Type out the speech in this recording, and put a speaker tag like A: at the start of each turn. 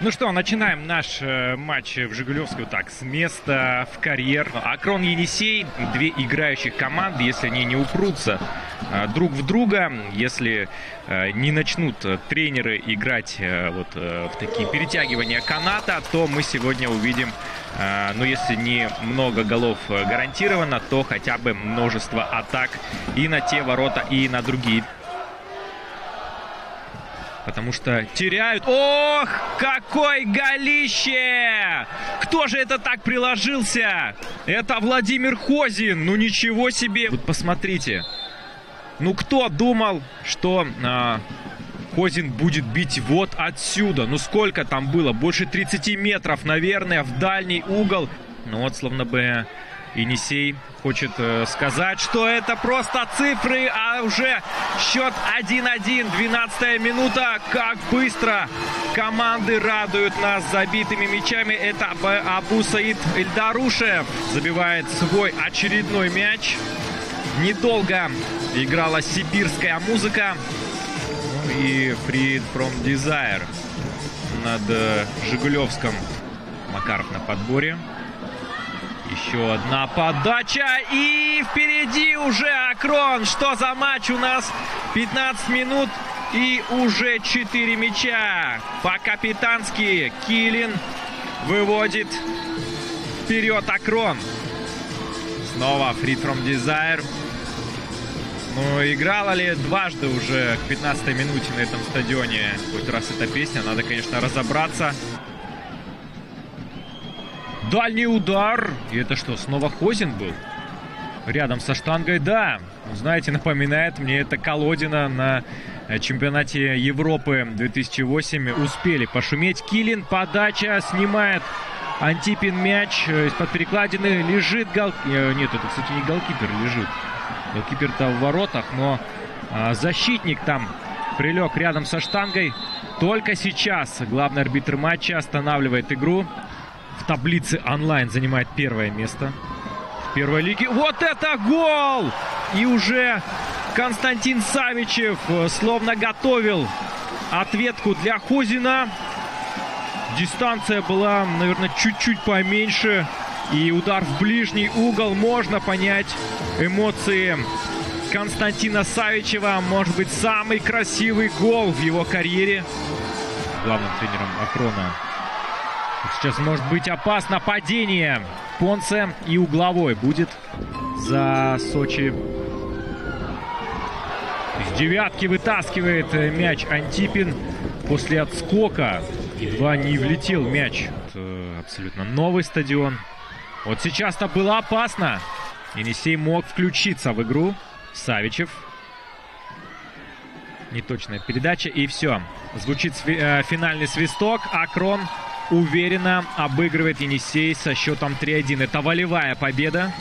A: Ну что, начинаем наш э, матч в Жигулевскую так с места в карьер. Акрон Енисей, две играющих команды, если они не упрутся э, друг в друга, если э, не начнут тренеры играть вот в такие перетягивания каната, то мы сегодня увидим, ну если не много голов гарантированно, то хотя бы множество атак и на те ворота, и на другие. Потому что теряют. Ох, какой голище! Кто же это так приложился? Это Владимир Хозин. Ну ничего себе. Вот посмотрите. Ну кто думал, что а, Хозин будет бить вот отсюда? Ну сколько там было? Больше 30 метров, наверное, в дальний угол. Ну вот, словно бы Енисей хочет э, сказать, что это просто цифры, а уже счет 1-1, 12 минута. Как быстро команды радуют нас забитыми мячами. Это Абу Саид Эльдарушев забивает свой очередной мяч. Недолго играла сибирская музыка. Ну и Free From Desire над э, Жигулевском. Макаров на подборе. Еще одна подача. И впереди уже Акрон. Что за матч у нас? 15 минут и уже 4 мяча. По-капитански Килин выводит вперед Акрон. Снова Free From Desire. Ну, играла ли дважды уже к 15 минуте на этом стадионе хоть раз эта песня? Надо, конечно, разобраться. Дальний удар. И это что, снова Хозин был? Рядом со штангой, да. Знаете, напоминает мне это Колодина на чемпионате Европы 2008. Успели пошуметь. Килин, подача, снимает Антипин мяч из-под перекладины. Лежит гол... Нет, это, кстати, не голкипер лежит. Голкипер-то в воротах, но а, защитник там прилег рядом со штангой. Только сейчас главный арбитр матча останавливает игру в таблице онлайн занимает первое место в первой лиге. Вот это гол! И уже Константин Савичев словно готовил ответку для Хозина. Дистанция была, наверное, чуть-чуть поменьше. И удар в ближний угол. Можно понять эмоции Константина Савичева. Может быть, самый красивый гол в его карьере. Главным тренером Акрона Сейчас может быть опасно падение. Понце и угловой будет за Сочи. Из девятки вытаскивает мяч Антипин после отскока. Едва не влетел мяч. Это абсолютно новый стадион. Вот сейчас-то было опасно. Енисей мог включиться в игру. Савичев. Неточная передача. И все. Звучит э, финальный свисток. Акрон уверенно обыгрывает Енисей со счетом 3-1. Это волевая победа